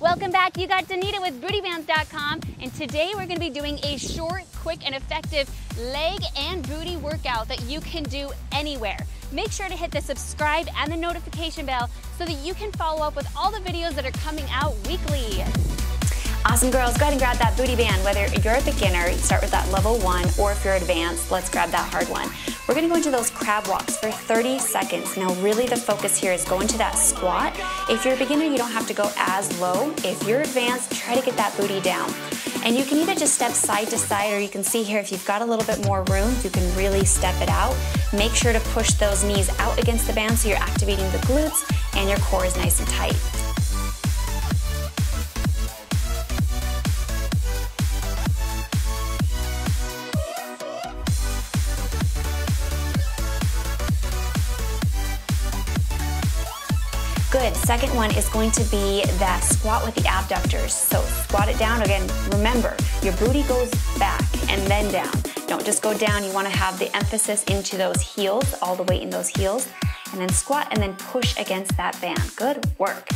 Welcome back. You got Danita with bootybands.com and today we're going to be doing a short, quick, and effective leg and booty workout that you can do anywhere. Make sure to hit the subscribe and the notification bell so that you can follow up with all the videos that are coming out weekly. Awesome girls, go ahead and grab that booty band. Whether you're a beginner, start with that level one, or if you're advanced, let's grab that hard one. We're gonna go into those crab walks for 30 seconds. Now really the focus here is go into that squat. If you're a beginner, you don't have to go as low. If you're advanced, try to get that booty down. And you can either just step side to side, or you can see here, if you've got a little bit more room, you can really step it out. Make sure to push those knees out against the band so you're activating the glutes and your core is nice and tight. Good. Second one is going to be that squat with the abductors. So squat it down again. Remember, your booty goes back and then down. Don't just go down. You want to have the emphasis into those heels, all the weight in those heels. And then squat and then push against that band. Good work.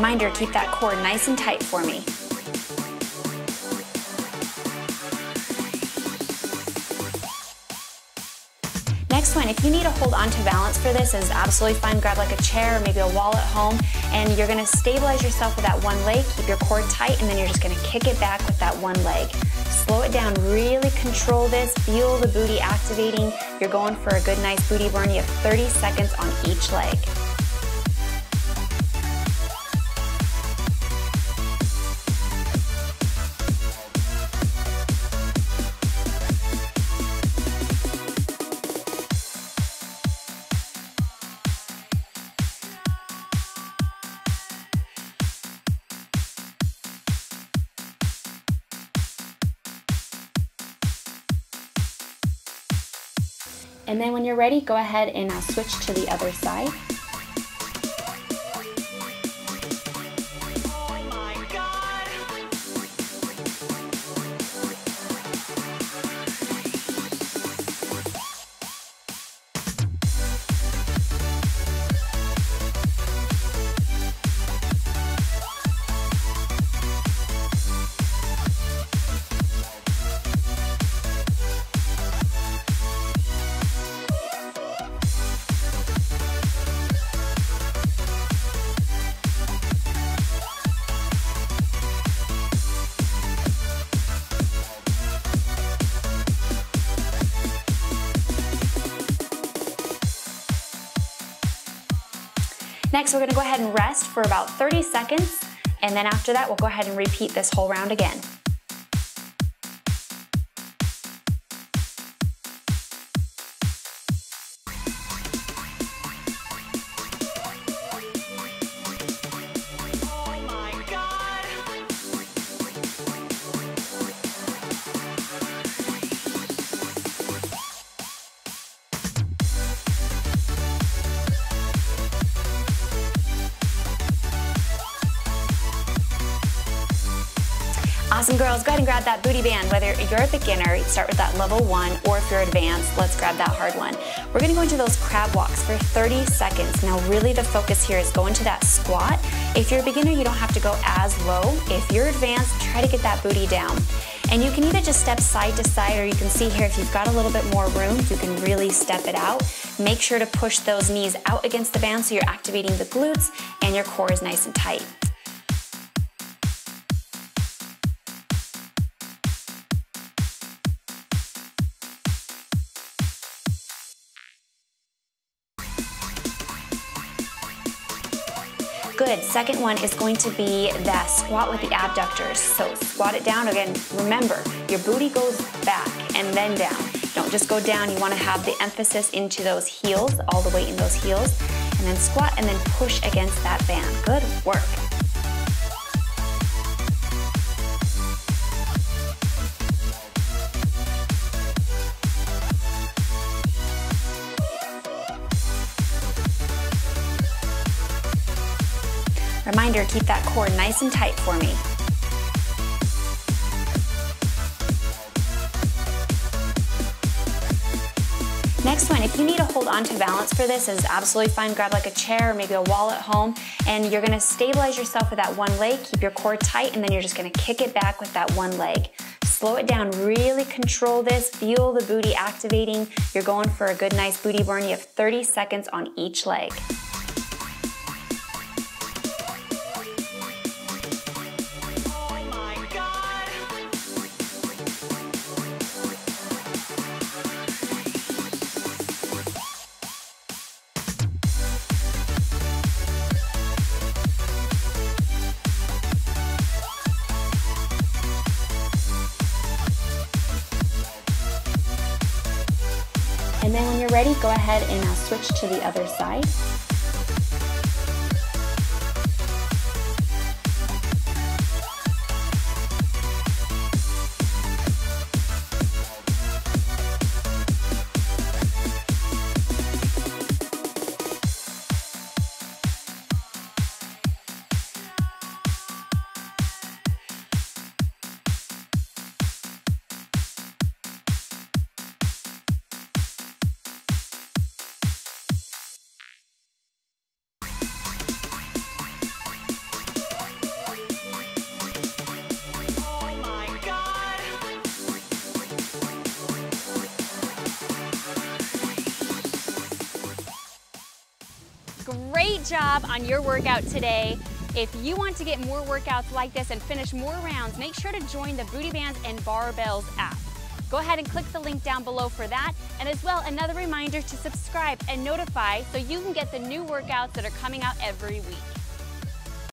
Reminder, keep that core nice and tight for me. Next one, if you need to hold on to balance for this, is absolutely fine. Grab like a chair or maybe a wall at home, and you're gonna stabilize yourself with that one leg, keep your core tight, and then you're just gonna kick it back with that one leg. Slow it down, really control this, feel the booty activating. You're going for a good, nice booty burn. You have 30 seconds on each leg. And then when you're ready, go ahead and switch to the other side. Next, we're gonna go ahead and rest for about 30 seconds, and then after that, we'll go ahead and repeat this whole round again. Awesome girls, go ahead and grab that booty band. Whether you're a beginner, start with that level one, or if you're advanced, let's grab that hard one. We're gonna go into those crab walks for 30 seconds. Now really the focus here is go into that squat. If you're a beginner, you don't have to go as low. If you're advanced, try to get that booty down. And you can either just step side to side or you can see here if you've got a little bit more room, you can really step it out. Make sure to push those knees out against the band so you're activating the glutes and your core is nice and tight. Good. Second one is going to be that squat with the abductors. So squat it down again. Remember, your booty goes back and then down. Don't just go down. You want to have the emphasis into those heels, all the weight in those heels. And then squat and then push against that band. Good work. Reminder, keep that core nice and tight for me. Next one, if you need to hold on to balance for this, is absolutely fine. Grab like a chair or maybe a wall at home, and you're gonna stabilize yourself with that one leg, keep your core tight, and then you're just gonna kick it back with that one leg. Slow it down, really control this, feel the booty activating. You're going for a good, nice booty burn. You have 30 seconds on each leg. Then when you're ready, go ahead and uh, switch to the other side. Great job on your workout today. If you want to get more workouts like this and finish more rounds, make sure to join the Booty Bands and Barbells app. Go ahead and click the link down below for that. And as well, another reminder to subscribe and notify so you can get the new workouts that are coming out every week.